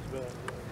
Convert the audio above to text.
velho.